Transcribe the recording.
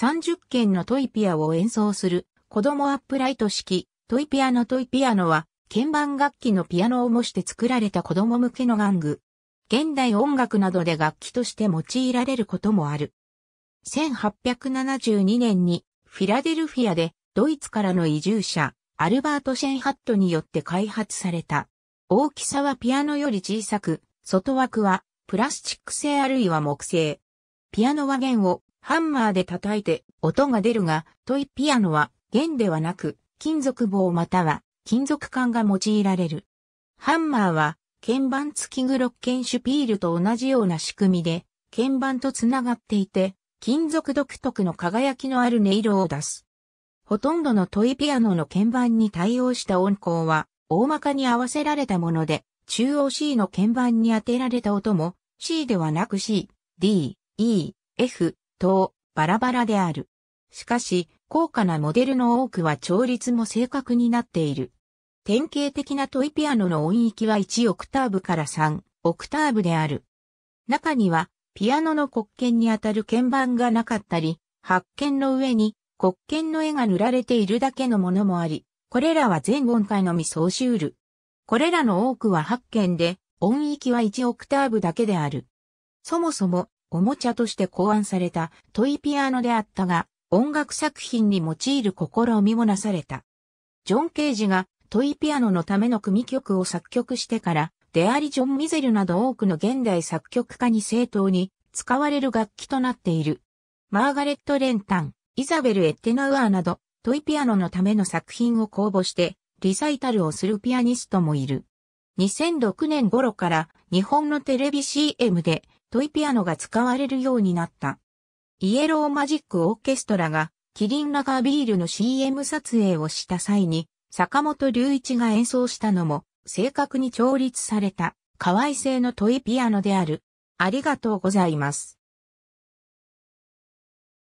30件のトイピアを演奏する子供アップライト式トイピアノトイピアノは鍵盤楽器のピアノを模して作られた子供向けの玩具。現代音楽などで楽器として用いられることもある。1872年にフィラデルフィアでドイツからの移住者アルバート・シェンハットによって開発された。大きさはピアノより小さく、外枠はプラスチック製あるいは木製。ピアノは弦をハンマーで叩いて音が出るが、トイピアノは弦ではなく金属棒または金属管が用いられる。ハンマーは鍵盤付きグロッケンシュピールと同じような仕組みで鍵盤とつながっていて金属独特の輝きのある音色を出す。ほとんどのトイピアノの鍵盤に対応した音高は大まかに合わせられたもので、中央 C の鍵盤に当てられた音も C ではなく C、D、E、F 等バラバラである。しかし、高価なモデルの多くは調律も正確になっている。典型的なトイピアノの音域は1オクターブから3オクターブである。中には、ピアノの黒鍵にあたる鍵盤がなかったり、発鍵の上に黒鍵の絵が塗られているだけのものもあり、これらは全音階のみ総集る。これらの多くは発鍵で、音域は1オクターブだけである。そもそも、おもちゃとして考案されたトイピアノであったが、音楽作品に用いる試みもなされた。ジョン・ケージがトイピアノのための組曲を作曲してから、デアリ・ジョン・ミゼルなど多くの現代作曲家に正当に使われる楽器となっている。マーガレット・レンタン、イザベル・エッテナウアーなど、トイピアノのための作品を公募して、リサイタルをするピアニストもいる。2006年頃から日本のテレビ CM でトイピアノが使われるようになった。イエローマジックオーケストラがキリンラガービールの CM 撮影をした際に坂本隆一が演奏したのも正確に調律された可愛性のトイピアノである。ありがとうございます。